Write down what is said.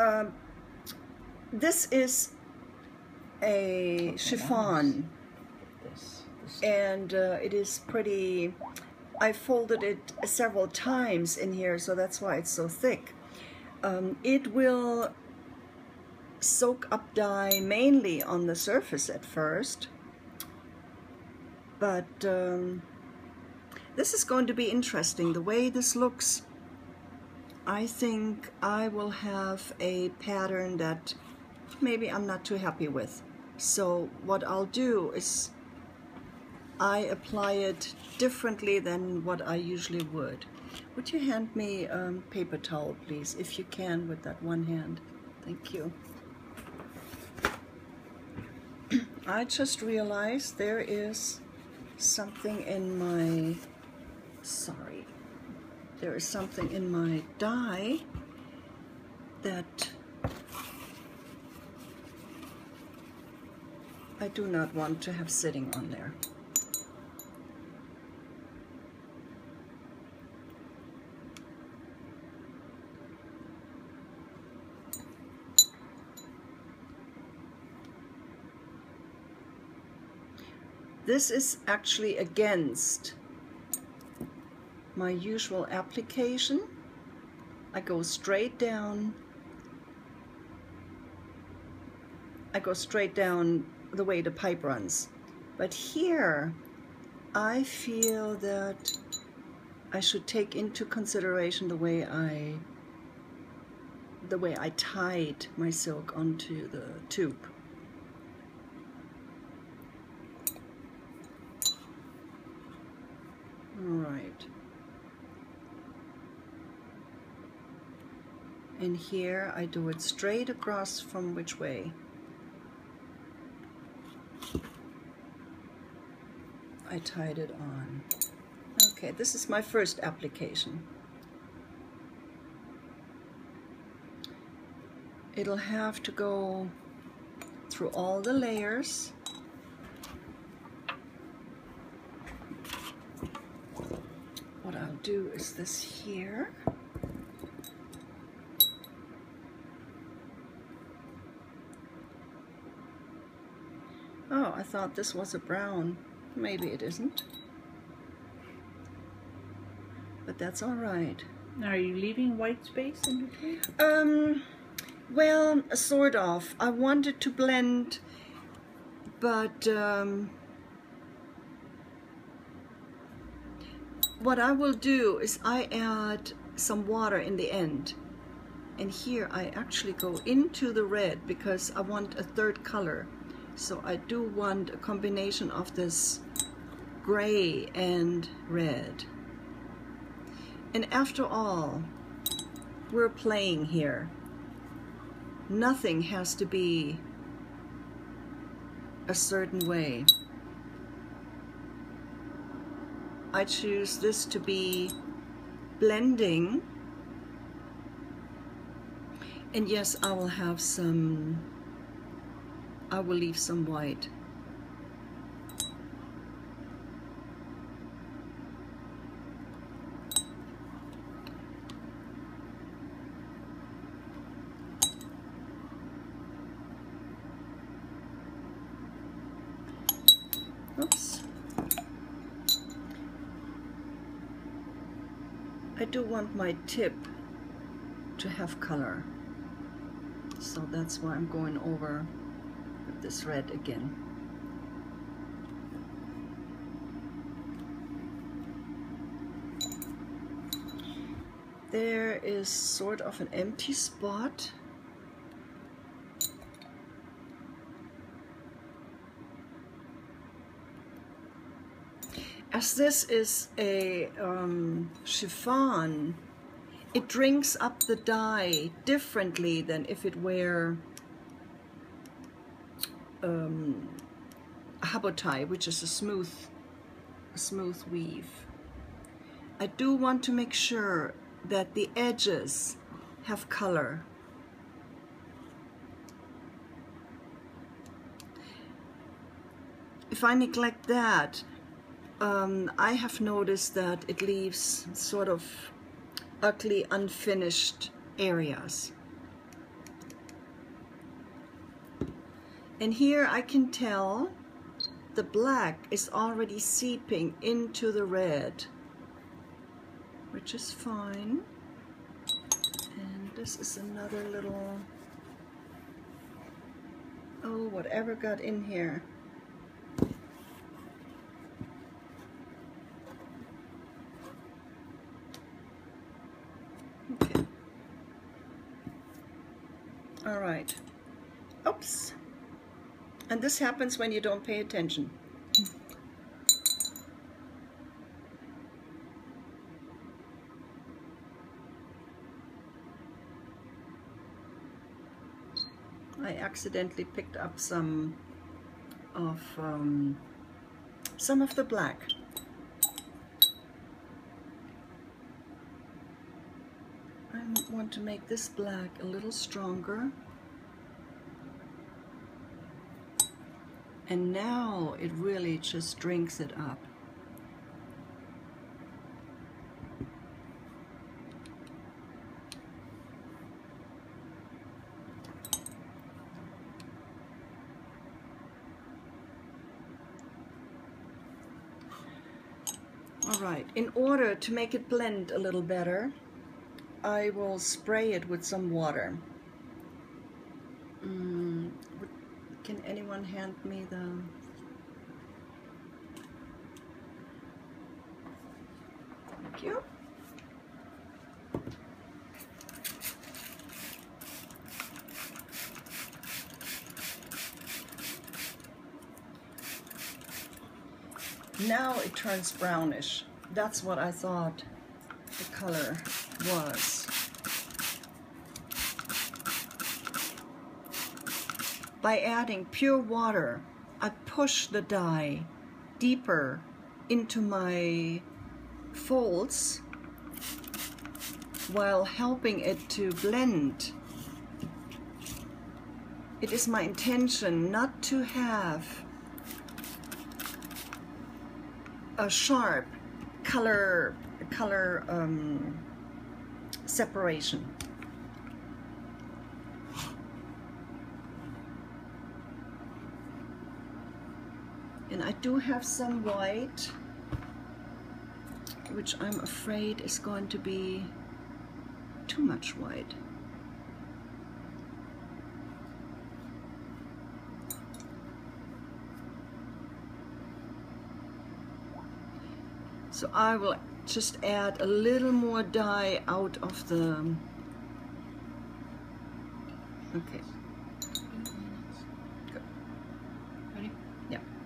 Um, this is a chiffon. This, this. And uh, it is pretty I folded it several times in here so that's why it's so thick. Um, it will soak up dye mainly on the surface at first but um, this is going to be interesting the way this looks I think I will have a pattern that maybe I'm not too happy with so what I'll do is I apply it differently than what I usually would. Would you hand me a um, paper towel, please, if you can, with that one hand? Thank you. I just realized there is something in my, sorry, there is something in my dye that I do not want to have sitting on there. This is actually against my usual application. I go straight down. I go straight down the way the pipe runs. But here, I feel that I should take into consideration the way I the way I tied my silk onto the tube. All right. And here I do it straight across from which way? I tied it on. Okay, this is my first application. It'll have to go through all the layers. What I'll do is this here. Oh, I thought this was a brown. Maybe it isn't. But that's all right. Are you leaving white space in between? Um, well, sort of. I wanted to blend, but um, what I will do is I add some water in the end. And here I actually go into the red because I want a third color. So I do want a combination of this gray and red. And after all, we're playing here. Nothing has to be a certain way. I choose this to be blending. And yes, I will have some I will leave some white. Oops. I do want my tip to have color. So that's why I'm going over this red again. There is sort of an empty spot. As this is a um, chiffon, it drinks up the dye differently than if it were um, habotai, which is a smooth, smooth weave. I do want to make sure that the edges have color. If I neglect that, um, I have noticed that it leaves sort of ugly, unfinished areas. And here I can tell the black is already seeping into the red, which is fine. And this is another little, oh, whatever got in here. Okay. All right. Oops. And this happens when you don't pay attention. I accidentally picked up some of um, some of the black. I want to make this black a little stronger. And now it really just drinks it up. All right, in order to make it blend a little better, I will spray it with some water. Mm, can anyone hand me the... Thank you. Now it turns brownish. That's what I thought the color was. By adding pure water, I push the dye deeper into my folds while helping it to blend. It is my intention not to have a sharp color color um, separation. And I do have some white, which I'm afraid is going to be too much white. So I will just add a little more dye out of the, okay.